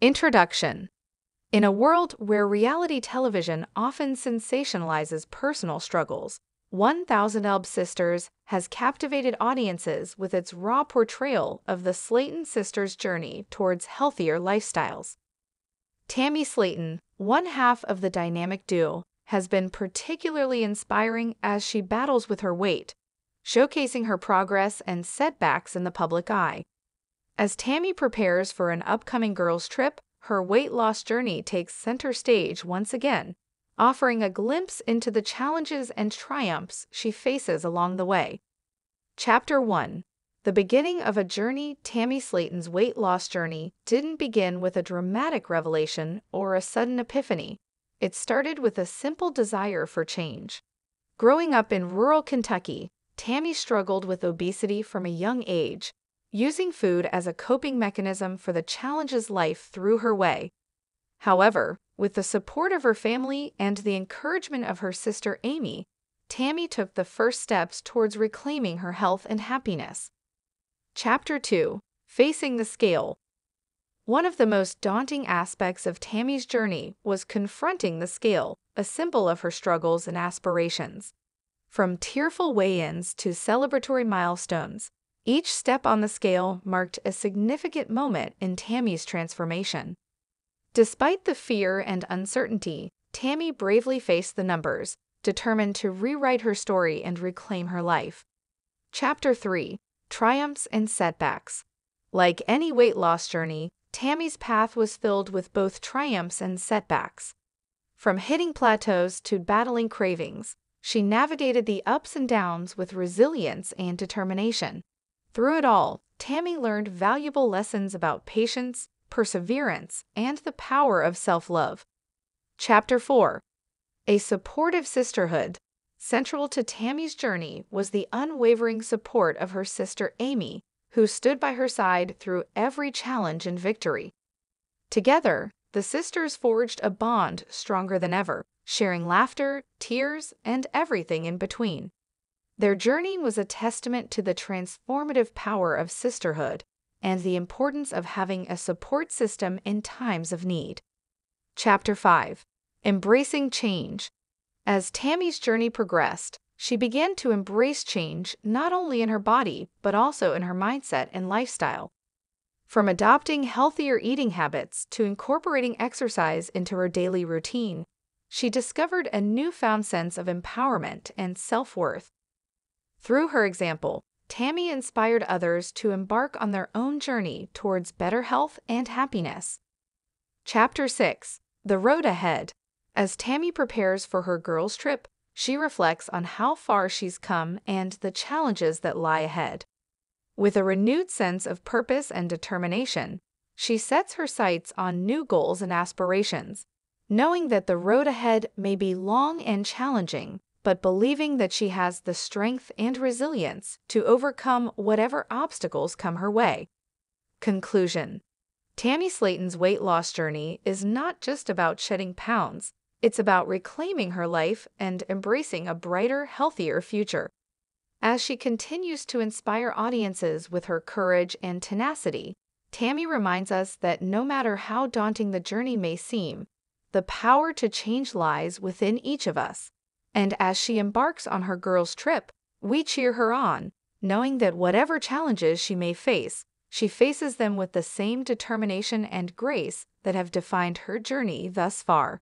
Introduction In a world where reality television often sensationalizes personal struggles, 1000 Elb Sisters has captivated audiences with its raw portrayal of the Slaton sisters' journey towards healthier lifestyles. Tammy Slaton, one half of the dynamic duo, has been particularly inspiring as she battles with her weight, showcasing her progress and setbacks in the public eye. As Tammy prepares for an upcoming girls' trip, her weight loss journey takes center stage once again, offering a glimpse into the challenges and triumphs she faces along the way. Chapter 1 The beginning of a journey Tammy Slaton's weight loss journey didn't begin with a dramatic revelation or a sudden epiphany. It started with a simple desire for change. Growing up in rural Kentucky, Tammy struggled with obesity from a young age, using food as a coping mechanism for the challenges life threw her way. However, with the support of her family and the encouragement of her sister Amy, Tammy took the first steps towards reclaiming her health and happiness. Chapter 2 Facing the Scale One of the most daunting aspects of Tammy's journey was confronting the scale, a symbol of her struggles and aspirations. From tearful weigh ins to celebratory milestones, each step on the scale marked a significant moment in Tammy's transformation. Despite the fear and uncertainty, Tammy bravely faced the numbers, determined to rewrite her story and reclaim her life. Chapter 3 Triumphs and Setbacks Like any weight loss journey, Tammy's path was filled with both triumphs and setbacks. From hitting plateaus to battling cravings, she navigated the ups and downs with resilience and determination. Through it all, Tammy learned valuable lessons about patience, perseverance, and the power of self love. Chapter 4 A Supportive Sisterhood. Central to Tammy's journey was the unwavering support of her sister Amy, who stood by her side through every challenge and victory. Together, the sisters forged a bond stronger than ever, sharing laughter, tears, and everything in between. Their journey was a testament to the transformative power of sisterhood and the importance of having a support system in times of need. Chapter 5 Embracing Change As Tammy's journey progressed, she began to embrace change not only in her body, but also in her mindset and lifestyle. From adopting healthier eating habits to incorporating exercise into her daily routine, she discovered a newfound sense of empowerment and self worth. Through her example, Tammy inspired others to embark on their own journey towards better health and happiness. Chapter 6 The Road Ahead As Tammy prepares for her girls' trip, she reflects on how far she's come and the challenges that lie ahead. With a renewed sense of purpose and determination, she sets her sights on new goals and aspirations, knowing that the road ahead may be long and challenging, but believing that she has the strength and resilience to overcome whatever obstacles come her way. Conclusion Tammy Slaton's weight loss journey is not just about shedding pounds, it's about reclaiming her life and embracing a brighter, healthier future. As she continues to inspire audiences with her courage and tenacity, Tammy reminds us that no matter how daunting the journey may seem, the power to change lies within each of us. And as she embarks on her girls' trip, we cheer her on, knowing that whatever challenges she may face, she faces them with the same determination and grace that have defined her journey thus far.